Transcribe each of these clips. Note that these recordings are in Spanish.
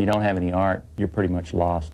you don't have any art, you're pretty much lost.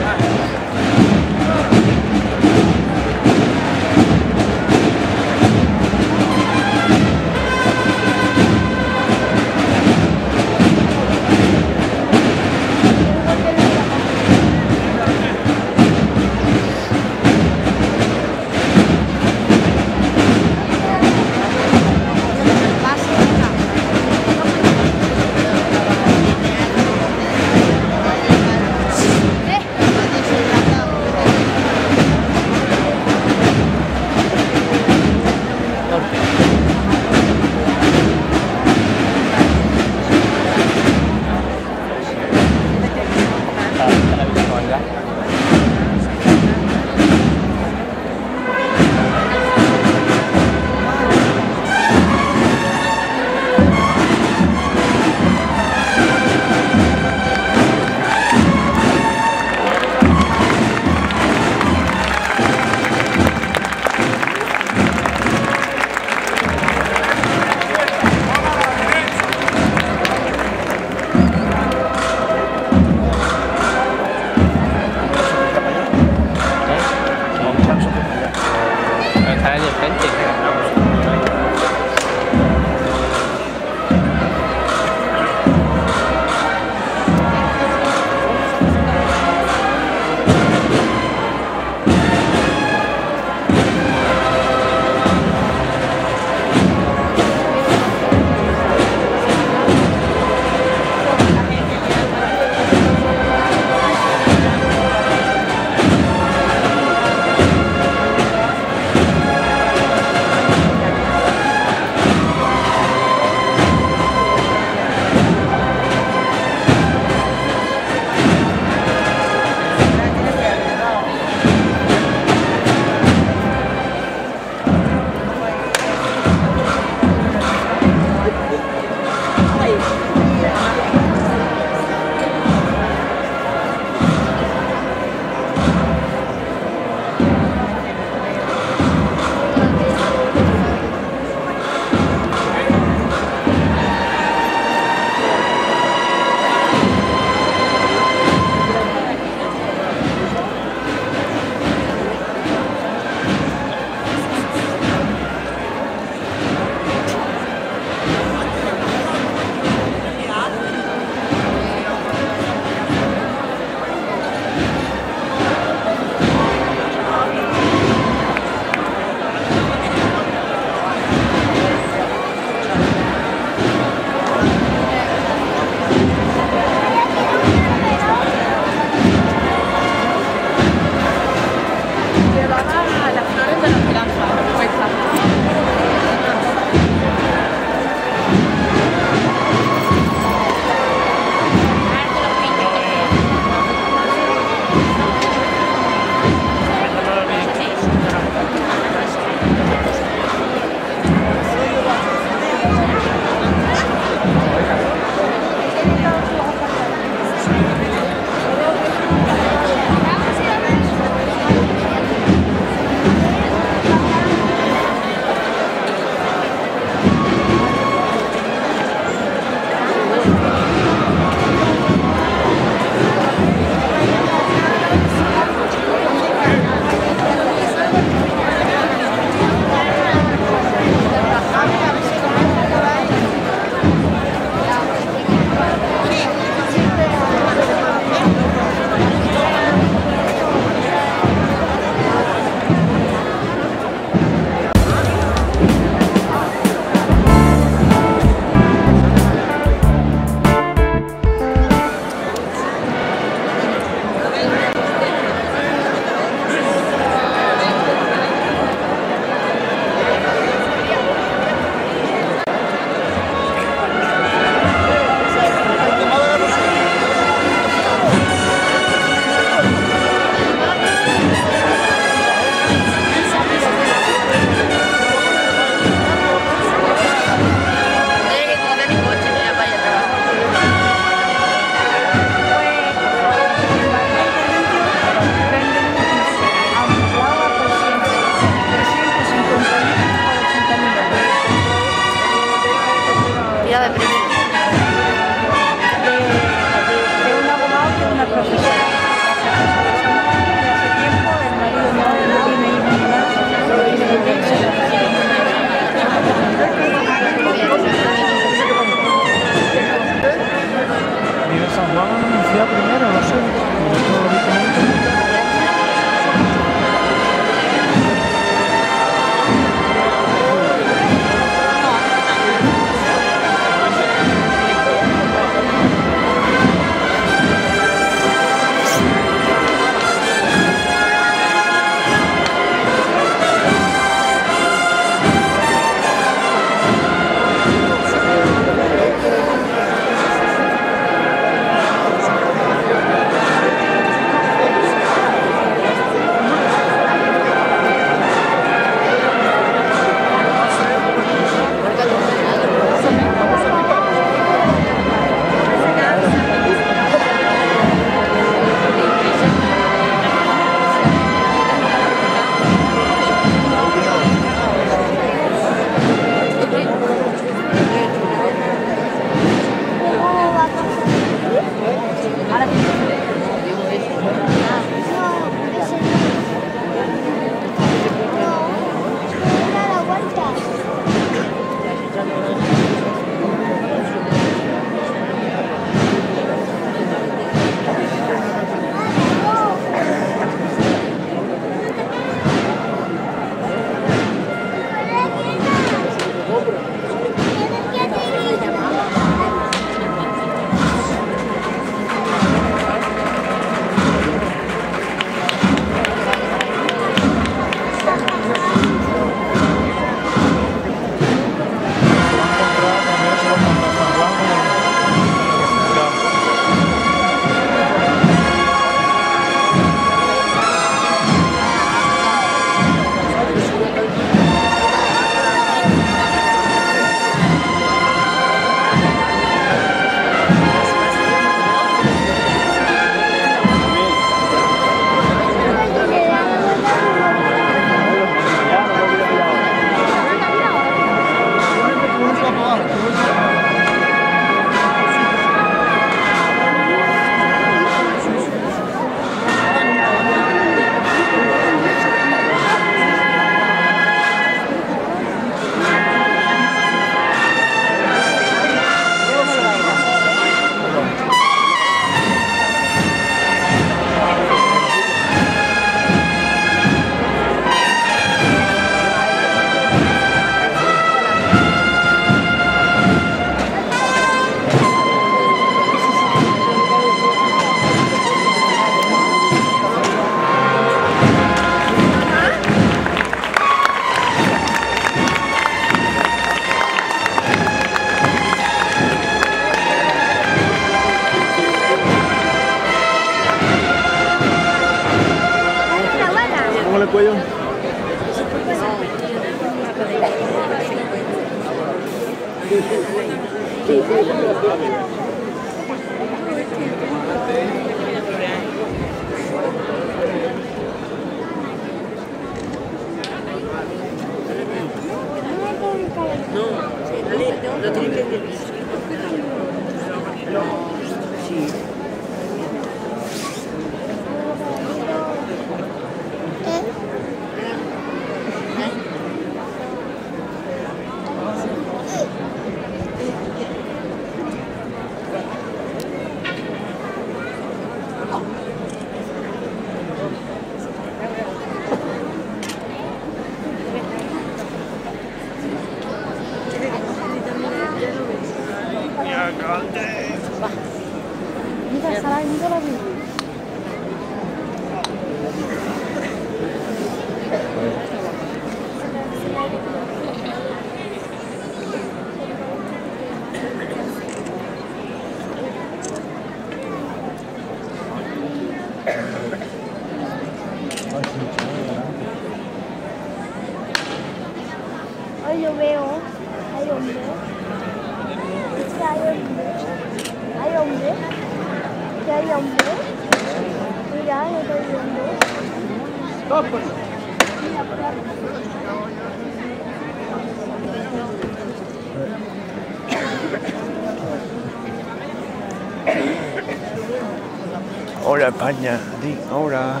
Hola España, di, hola.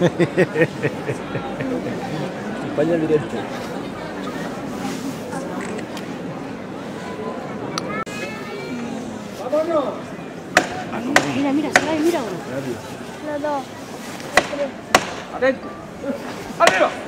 España directo. Mira, mira, Saray, mira ahora. Los dos. Los tres. Mira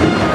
you.